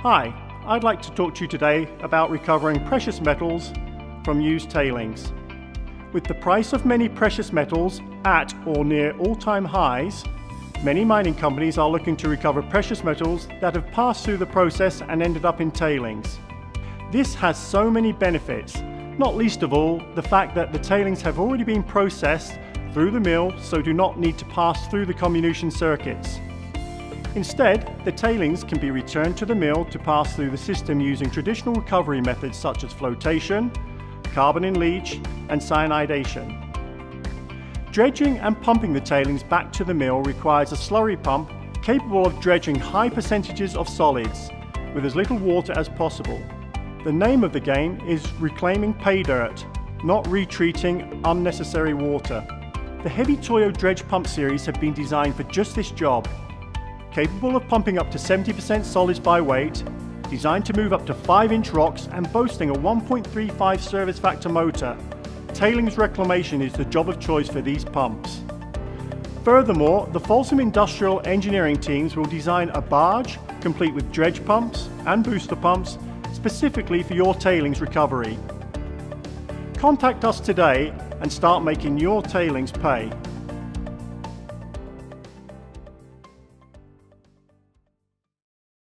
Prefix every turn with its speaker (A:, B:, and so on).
A: Hi, I'd like to talk to you today about recovering precious metals from used tailings. With the price of many precious metals at or near all-time highs, many mining companies are looking to recover precious metals that have passed through the process and ended up in tailings. This has so many benefits, not least of all the fact that the tailings have already been processed through the mill so do not need to pass through the comminution circuits. Instead, the tailings can be returned to the mill to pass through the system using traditional recovery methods such as flotation, carbon in leach and cyanidation. Dredging and pumping the tailings back to the mill requires a slurry pump capable of dredging high percentages of solids with as little water as possible. The name of the game is reclaiming pay dirt, not retreating unnecessary water. The Hevvy Toyo Dredge Pump series have been designed for just this job capable of pumping up to 70% solids by weight, designed to move up to 5 inch rocks and boasting a 1.35 service factor motor, tailings reclamation is the job of choice for these pumps. Furthermore, the Folsom Industrial Engineering teams will design a barge complete with dredge pumps and booster pumps specifically for your tailings recovery. Contact us today and start making your tailings pay.